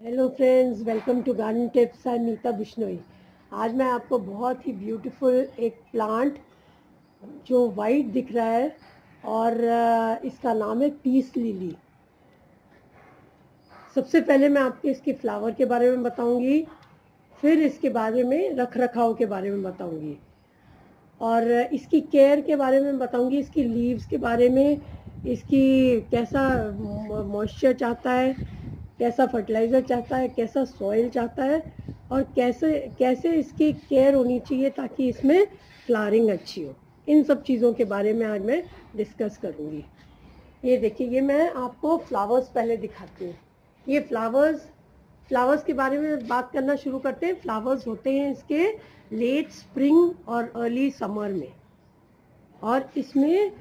Hello friends welcome to garden tips I Neeta Bishnoi आज मैं आपको बहुत ही ब्यूटीफुल एक प्लांट जो वाइट दिख रहा है और इसका नाम है पीस लिली सबसे पहले मैं आपको इसके फ्लावर के बारे में बताऊँगी, फिर इसके बारे में रख रखाव के बारे में बताऊँगी. और, इसकी केयर के बारे में बताऊँगी, इसकी लीव्स के बारे में, इसकी कैसा मॉइस्चर चाहता है कैसा फर्टिलाइज़र चाहता है, कैसा सॉइल चाहता है और कैसे कैसे इसकी केयर होनी चाहिए ताकि इसमें फ्लावरिंग अच्छी हो। इन सब चीज़ों के बारे में आज मैं डिस्कस करूँगी। ये देखिए, ये मैं आपको फ्लावर्स पहले दिखाती हूँ। ये फ्लावर्स फ्लावर्स के बारे में बात करना शुरू करते हैं। फ्लावर्स होते हैं इसके लेट स्प्रिंग और अर्ली समर में। और इसमें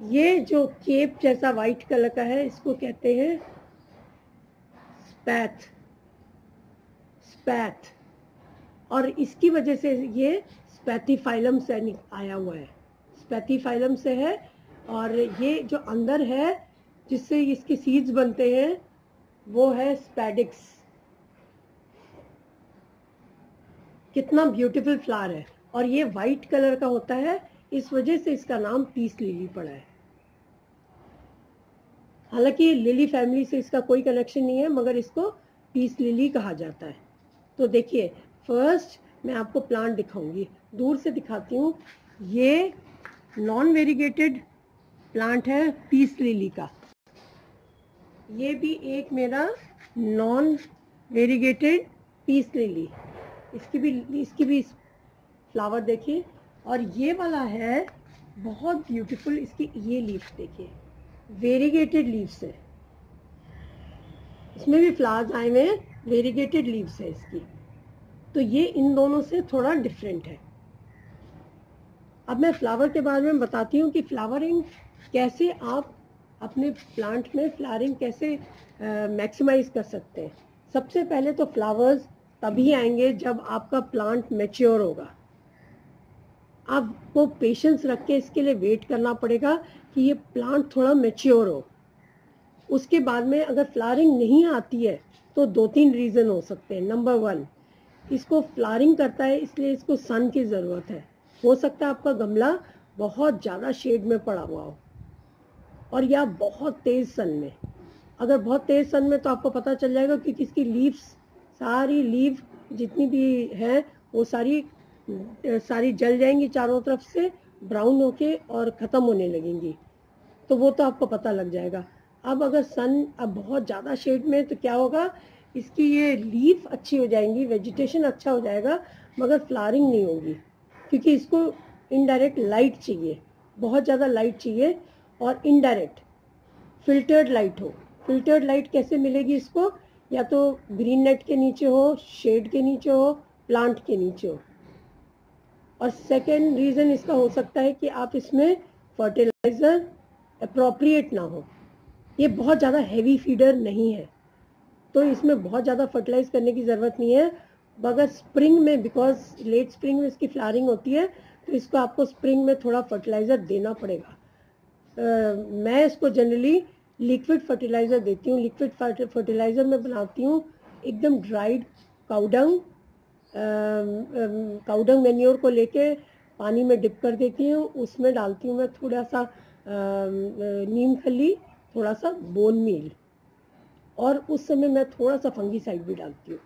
ये जो केप जैसा वाइट कलर का है, इसको कहते हैं स्पैथ स्पैथ और इसकी वजह से ये स्पैथीफाइलम से आया हुआ है। स्पैथीफाइलम से है और ये जो अंदर है, जिससे इसके सीड्स बनते हैं, वो है स्पैडिक्स कितना ब्यूटीफुल फ्लावर है। और ये वाइट कलर का होता है, इस वजह से इसका नाम पीस लिली पड़ा है। हालाँकि लिली फैमिली से इसका कोई कनेक्शन नहीं है, मगर इसको पीस लिली कहा जाता है। तो देखिए फ़र्स्ट मैं आपको प्लांट दिखाऊँगी। दूर से दिखाती हूँ। ये नॉन वेरीगेटेड प्लांट है पीस लिली का। ये भी एक मेरा नॉन वेरीगेटेड पीस लिली इसकी भी इसकी भी फ्लावर देखिए। और ये वाला है बहुत ब्यूटीफुल इसकी ये लीफ देखिए। वेरीगेटेड लीव्स है। इसमें भी फ्लावर्स आए हुए हैं वेरीगेटेड लीव्स है इसकी। तो ये इन दोनों से थोड़ा डिफरेंट है। अब मैं फ्लावर के बारे में बताती हूँ कि फ्लावरिंग कैसे आप अपने प्लांट में फ्लावरिंग कैसे मैक्सिमाइज कर सकते हैं। सबसे पहले तो फ्लावर्स तभी आएँगे जब आपका प्लांट मेच्योर होगा। आपको पेशेंस रख के इसके लिए वेट करना पड़ेगा कि ये प्लांट थोड़ा मेच्योर हो। उसके बाद में अगर फ्लारिंग नहीं आती है तो दो तीन रीज़न हो सकते हैं। नंबर वन इसको फ्लारिंग करता है, इसलिए इसको सन की ज़रूरत है। हो सकता है आपका गमला बहुत ज़्यादा शेड में पड़ा हुआ हो और या बहुत तेज़ सन में। अगर बहुत तेज़ सन में तो आपको पता चल जाएगा कि किसकी लीव्स सारी लीव जितनी भी है, वो सारी सारी जल जाएँगी चारों तरफ़ से ब्राउन होके और ख़त्म होने लगेंगी। तो वो तो आपको पता लग जाएगा। अब अगर सन अब बहुत ज़्यादा शेड में तो क्या होगा? इसकी ये लीफ अच्छी हो जाएँगी वेजिटेशन अच्छा हो जाएगा, मगर फ्लावरिंग नहीं होगी। क्योंकि इसको इनडायरेक्ट लाइट चाहिए। बहुत ज़्यादा लाइट चाहिए और इनडायरेक्ट फिल्टर्ड लाइट हो। फिल्टर्ड लाइट कैसे मिलेगी इसको? या तो ग्रीन नेट के नीचे हो शेड के नीचे हो प्लांट के नीचे हो। और सेकेंड रीज़न इसका हो सकता है कि आप इसमें फर्टिलाइज़र अप्रोप्रिएट ना हो। ये बहुत ज़्यादा हैवी फीडर नहीं है। तो इसमें बहुत ज़्यादा फर्टिलाइज करने की ज़रूरत नहीं है। मगर स्प्रिंग में बिकॉज़ लेट स्प्रिंग में इसकी फ्लारिंग होती है तो इसको आपको स्प्रिंग में थोड़ा फर्टिलाइज़र देना पड़ेगा। uh, मैं इसको जनरली लिक्विड फर्टिलाइज़र देती हूँ। लिक्विड फर्टिलाइज़र मैं बनाती हूँ एकदम ड्राइड काउडंग काउडंग मेन्योर को लेके पानी में डिप कर देती हूँ। उसमें डालती हूँ मैं थोड़ा सा नीम खली थोड़ा सा बोन मील और उस समय मैं थोड़ा सा फंगीसाइड भी डालती हूँ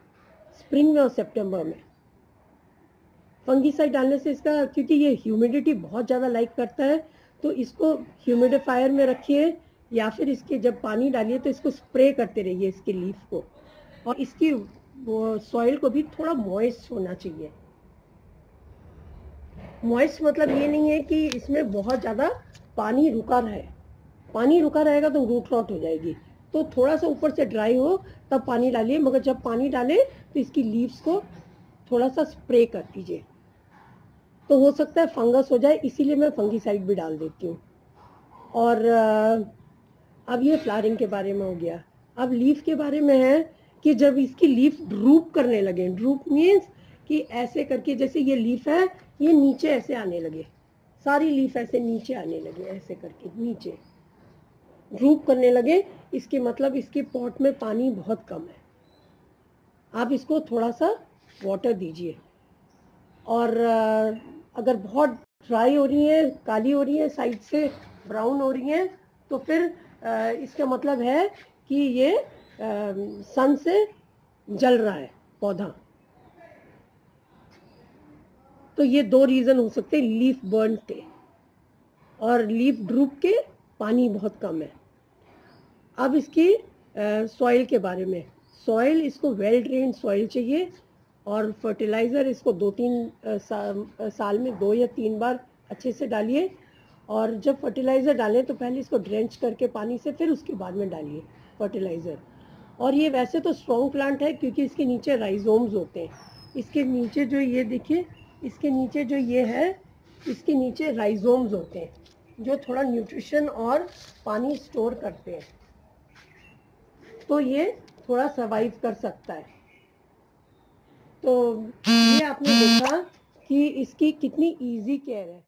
स्प्रिंग में और सितंबर में। फंगीसाइड डालने से इसका, क्योंकि ये ह्यूमिडिटी बहुत ज़्यादा लाइक करता है तो इसको ह्यूमिडिफायर में रखिए, या फिर इसके जब पानी डालिए तो इसको स्प्रे करते रहिए इसके लीफ को। और इसकी सॉइल को भी थोड़ा मॉइस्ट होना चाहिए। मॉइस्ट मतलब ये नहीं है कि इसमें बहुत ज़्यादा पानी रुका रहे। पानी रुका रहेगा तो रूट रॉट हो जाएगी। तो थोड़ा सा ऊपर से ड्राई हो, तब पानी डालिए, मगर जब पानी डालें तो इसकी लीव्स को थोड़ा सा स्प्रे कर दीजिए। तो हो सकता है फंगस हो जाए, इसीलिए मैं फंगीसाइड भी डाल देती हूँ। और अब ये फ्लारिंग के बारे में हो गया। अब लीफ के बारे में है कि जब इसकी लीफ ड्रूप करने लगे, ड्रूप मीन्स कि ऐसे करके, जैसे ये लीफ है, ये नीचे ऐसे आने लगे। सारी लीफ ऐसे नीचे आने लगे, ऐसे करके, नीचे। ड्रूप करने लगे, इसके मतलब इसके पॉट में पानी बहुत कम है। आप इसको थोड़ा सा वाटर दीजिए। और अगर बहुत ड्राई हो रही है, काली हो रही है साइड से ब्राउन हो रही है तो फिर इसका मतलब है कि ये सन से जल रहा है पौधा। तो ये दो रीज़न हो सकते हैं लीफ बर्न के। और लीफ ड्रूप के पानी बहुत कम है। अब इसकी सॉइल के बारे में। सॉइल इसको वेल ड्रेन सॉइल चाहिए और फर्टिलाइज़र इसको दो तीन सा, साल में दो या तीन बार अच्छे से डालिए। और जब फर्टिलाइज़र डालें तो पहले इसको ड्रेंच करके पानी से फिर उसके बाद में डालिए फर्टिलाइज़र और ये वैसे तो स्ट्रॉन्ग प्लांट है क्योंकि इसके नीचे राइजोम्स होते हैं। इसके नीचे जो ये देखिए, इसके नीचे जो ये है, इसके नीचे राइजोम्स होते हैं, जो थोड़ा न्यूट्रिशन और पानी स्टोर करते हैं। तो ये थोड़ा सर्वाइव कर सकता है। तो ये आपने देखा कि इसकी कितनी इजी केयर है।